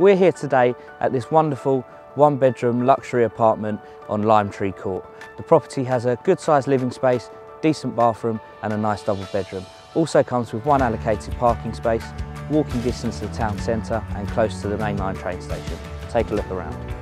We're here today at this wonderful one bedroom luxury apartment on Limetree Court. The property has a good sized living space, decent bathroom and a nice double bedroom. Also comes with one allocated parking space, walking distance to the town centre and close to the mainline train station. Take a look around.